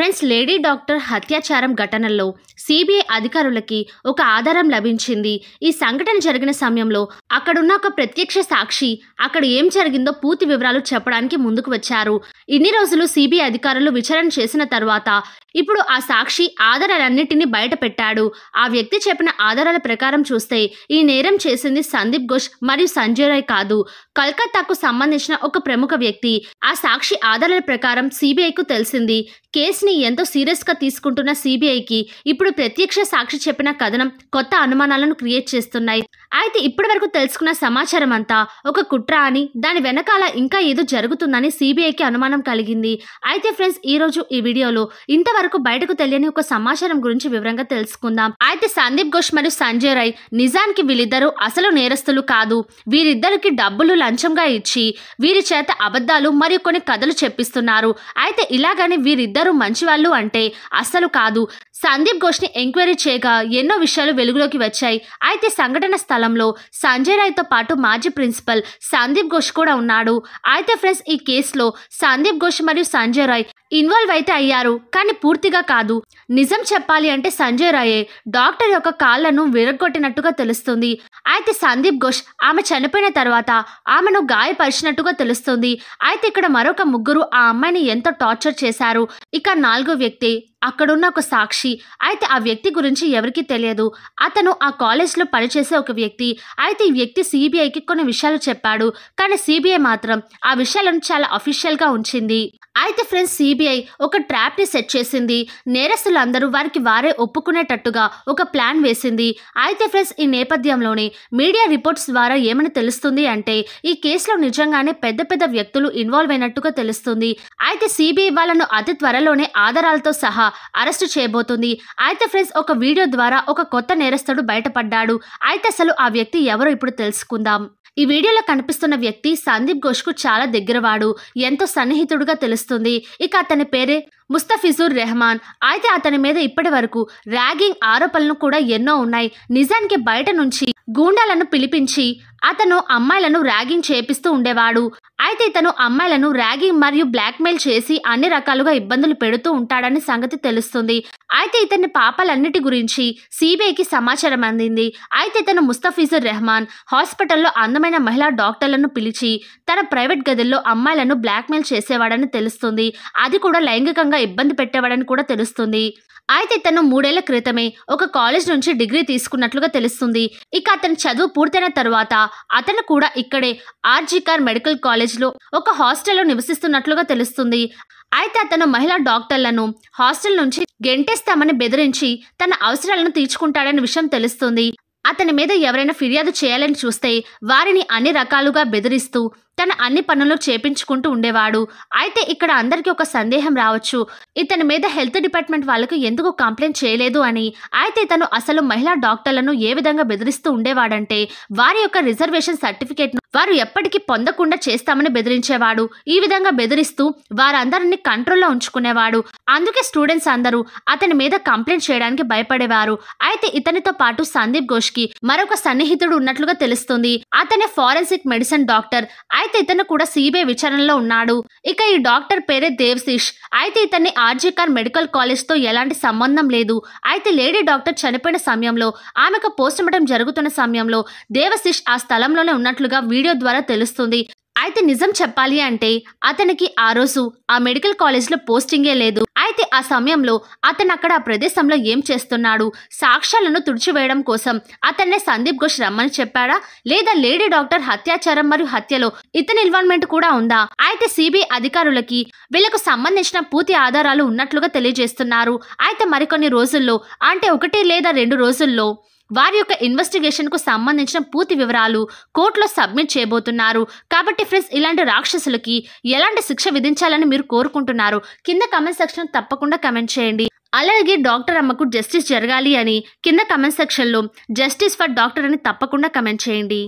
Friends lady doctor హత్యాచారం ఘటనలో CBI అధికారులకి ఒక ఆధారం లభించింది. ఈ సంఘటన జరిగిన సమయంలో అక్కడున్న ఒక ప్రత్యక్ష సాక్షి అక్కడ ఏం జరిగిందో పూర్తి వివరాలు చెప్పడానికి ముందుకు వచ్చారు. ఇన్ని రోజులు సిబిఐ అధికారులు విచారణ చేసిన తర్వాత ఇప్పుడు ఆ సాక్షి ఆధారాలన్నింటినీ బయట పెట్టాడు ఆ వ్యక్తి చెప్పిన ఆధారాల ప్రకారం చూస్తే ఈ నేరం చేసింది సందీప్ ఘోష్ మరియు సంజయ్ రాయ్ కాదు. కల్కత్తాకు సంబంధించిన ఒక ప్రముఖ వ్యక్తి ఆ సాక్షి ఆధారాల ప్రకారం సిబిఐకు తెలిసింది. కేసుని ఎంతో సీరియస్గా తీసుకుంటున్న సిబిఐకి ఇప్పుడు ప్రత్యక్ష సాక్షి చెప్పిన కథనం కొత్త అనుమానాలను క్రియేట్ చేస్తున్నాయి. అయితే ఇప్పటి వరకు తెలుసుకున్న సమాచారం అంతా ఒక కుట్ర అని దాని వెనకాల ఇంకా ఏదో జరుగుతుందని సిబిఐకి అనుమానం కలిగింది. అయితే ఫ్రెండ్స్ ఈ రోజు ఈ వీడియోలో ఇంతవరకు బయటకు తెలియని ఒక సమాచారం గురించి వివరంగా తెలుసుకుందాం. అయితే సందీప్ ఘోష్ మరియు సంజయ్ రాయ్ నిజానికి వీళ్ళిద్దరూ అసలు నేరస్తులు కాదు. వీరిద్దరికి డబ్బులు లంచంగా ఇచ్చి వీరి చేత అబద్ధాలు మరియు కొన్ని కథలు చెప్పిస్తున్నారు. అయితే ఇలాగని వీరిద్దరూ మంచివాళ్ళు అంటే అస్సలు కాదు. సందీప్ ఘోష్ని ఎంక్వైరీ చేయగా ఎన్నో విషయాలు వెలుగులోకి వచ్చాయి. అయితే సంఘటన స్థలంలో సంజయ్ రాయ్తో పాటు మాజీ ప్రిన్సిపల్ సందీప్ ఘోష్ కూడా ఉన్నాడు. అయితే ఫ్రెండ్స్ ఈ కేసులో సందీప్ ఘోష్ మరియు సంజయ్ రాయ్ ఇన్వాల్వ్ అయితే అయ్యారు కానీ పూర్తిగా కాదు. నిజం చెప్పాలి అంటే సంజయ్ రాయే డాక్టర్ యొక్క కాళ్ళను విరగొట్టినట్టుగా తెలుస్తుంది. అయితే సందీప్ ఘోష్ ఆమె చనిపోయిన తర్వాత ఆమెను గాయపరిచినట్టుగా తెలుస్తుంది. అయితే ఇక్కడ మరొక ముగ్గురు ఆ అమ్మాయిని ఎంతో టార్చర్ చేశారు? ఇక నాలుగో వ్యక్తి అక్కడున్న ఒక సాక్షి. అయితే ఆ వ్యక్తి గురించి ఎవరికీ తెలియదు. అతను ఆ కాలేజ్లో పనిచేసే ఒక వ్యక్తి. అయితే ఈ వ్యక్తి సిబిఐకి కొన్ని విషయాలు చెప్పాడు. కానీ సిబిఐ మాత్రం ఆ విషయాలను చాలా అఫీషియల్గా ఉంచింది. అయితే ఫ్రెండ్స్ సిబిఐ ఒక ట్రాప్ని సెట్ చేసింది. నేరస్తులందరూ వారికి వారే ఒప్పుకునేటట్టుగా ఒక ప్లాన్ వేసింది. అయితే ఫ్రెండ్స్ ఈ నేపథ్యంలోనే మీడియా రిపోర్ట్స్ ద్వారా ఏమని తెలుస్తుంది అంటే ఈ కేసులో నిజంగానే పెద్ద పెద్ద వ్యక్తులు ఇన్వాల్వ్ అయినట్టుగా తెలుస్తుంది. అయితే సిబిఐ వాళ్ళను అతి త్వరలోనే ఆధారాలతో సహా అరెస్టు చేయబోతుంది. అయితే ఫ్రెండ్స్ ఒక వీడియో ద్వారా ఒక కొత్త నేరస్తుడు బయటపడ్డాడు. అయితే అసలు ఆ వ్యక్తి ఎవరో ఇప్పుడు తెలుసుకుందాం. ఈ వీడియోలో కనిపిస్తున్న వ్యక్తి సందీప్ ఘోష్కు చాలా దగ్గరవాడు. ఎంతో సన్నిహితుడుగా తెలుస్తుంది. ఇక అతని పేరే ముస్తఫిజుర్ రెహమాన్. అయితే అతని మీద ఇప్పటి వరకు ర్యాగింగ్ ఆరోపణలు కూడా ఎన్నో ఉన్నాయి. నిజానికి బయట నుంచి గూండాలను పిలిపించి అతను అమ్మాయిలను ర్యాగింగ్ చేపిస్తూ ఉండేవాడు. అయితే ఇతను అమ్మాయిలను ర్యాగింగ్ మరియు బ్లాక్మెయిల్ చేసి అన్ని రకాలుగా ఇబ్బందులు పెడుతూ ఉంటాడని సంగతి తెలుస్తుంది. అయితే ఇతని పాపాలన్నిటి గురించి సిబిఐకి సమాచారం అందింది. అయితే ఇతను ముస్తఫిజుర్ రెహమాన్ హాస్పిటల్లో అందమైన మహిళా డాక్టర్లను పిలిచి తన ప్రైవేట్ గదుల్లో అమ్మాయిలను బ్లాక్మెయిల్ చేసేవాడని తెలుస్తుంది. అది కూడా లైంగికంగా ఇబ్బంది పెట్టేవాడని కూడా తెలుస్తుంది. అయితే తను మూడేళ్ళ క్రితమే ఒక కాలేజ్ నుంచి డిగ్రీ తీసుకున్నట్లుగా తెలుస్తుంది. ఇక అతని చదువు పూర్తయిన తరువాత అతను కూడా ఇక్కడే ఆర్జికార్ మెడికల్ కాలేజ్లో ఒక హాస్టల్లో నివసిస్తున్నట్లుగా తెలుస్తుంది. అయితే అతను మహిళా డాక్టర్లను హాస్టల్ నుంచి గెంటేస్తామని బెదిరించి తన అవసరాలను తీర్చుకుంటాడనే విషయం తెలుస్తుంది. అతని మీద ఎవరైనా ఫిర్యాదు చేయాలని చూస్తే వారిని అన్ని రకాలుగా బెదిరిస్తూ తన అన్ని పనులు చేపించుకుంటూ ఉండేవాడు. అయితే ఇక్కడ అందరికీ ఒక సందేహం రావచ్చు. ఇతని మీద హెల్త్ డిపార్ట్మెంట్ వాళ్ళకు ఎందుకు కంప్లైంట్ చేయలేదు అని. అయితే తను అసలు మహిళా డాక్టర్లను ఏ విధంగా బెదిరిస్తూ ఉండేవాడంటే వారి యొక్క రిజర్వేషన్ సర్టిఫికేట్ వారు ఎప్పటికీ పొందకుండా చేస్తామని బెదిరించేవాడు. ఈ విధంగా బెదిరిస్తూ వారందరినీ కంట్రోల్లో ఉంచుకునేవాడు. అందుకే స్టూడెంట్స్ అందరూ అతని మీద కంప్లైంట్ చేయడానికి భయపడేవారు. అయితే ఇతనితో పాటు సందీప్ ఘోష్కి మరొక సన్నిహితుడు ఉన్నట్లుగా తెలుస్తుంది. అతనే ఫారెన్సిక్ మెడిసిన్ డాక్టర్. అయితే ఇతను కూడా సిబిఐ విచారణలో ఉన్నాడు. ఇక ఈ డాక్టర్ పేరే దేవ్శిష్. అయితే ఇతన్ని ఆర్జికార్ మెడికల్ కాలేజ్తో ఎలాంటి సంబంధం లేదు. అయితే లేడీ డాక్టర్ చనిపోయిన సమయంలో ఆమెకు పోస్టుమార్టం జరుగుతున్న సమయంలో దేవశిష్ ఆ స్థలంలోనే ఉన్నట్లుగా వీడియో ద్వారా తెలుస్తుంది. అయితే నిజం చెప్పాలి అంటే అతనికి ఆ రోజు ఆ మెడికల్ కాలేజ్లో పోస్టింగే లేదు. అయితే ఆ సమయంలో అతను అక్కడ ఆ ప్రదేశంలో ఏం చేస్తున్నాడు? సాక్ష్యాలను తుడిచివేయడం కోసం అతన్నే సందీప్ ఘోష్ రమ్మని చెప్పాడా? లేదా లేడీ డాక్టర్ హత్యాచారం మరియు హత్యలో ఇతని ఇన్వాల్వ్మెంట్ కూడా ఉందా? అయితే సిబిఐ అధికారులకి వీళ్ళకు సంబంధించిన పూర్తి ఆధారాలు ఉన్నట్లుగా తెలియజేస్తున్నారు. అయితే మరికొన్ని రోజుల్లో అంటే ఒకటి లేదా రెండు రోజుల్లో వారి యొక్క ఇన్వెస్టిగేషన్కు సంబంధించిన పూర్తి వివరాలు కోర్టులో సబ్మిట్ చేయబోతున్నారు. కాబట్టి ఫ్రెండ్స్ ఇలాంటి రాక్షసులకి ఎలాంటి శిక్ష విధించాలని మీరు కోరుకుంటున్నారు? కింద కమెంట్ సెక్షన్ తప్పకుండా కమెంట్ చేయండి. అలాగే డాక్టర్ అమ్మకు జస్టిస్ జరగాలి అని కింద కమెంట్ సెక్షన్లో జస్టిస్ ఫర్ డాక్టర్ అని తప్పకుండా కమెంట్ చేయండి.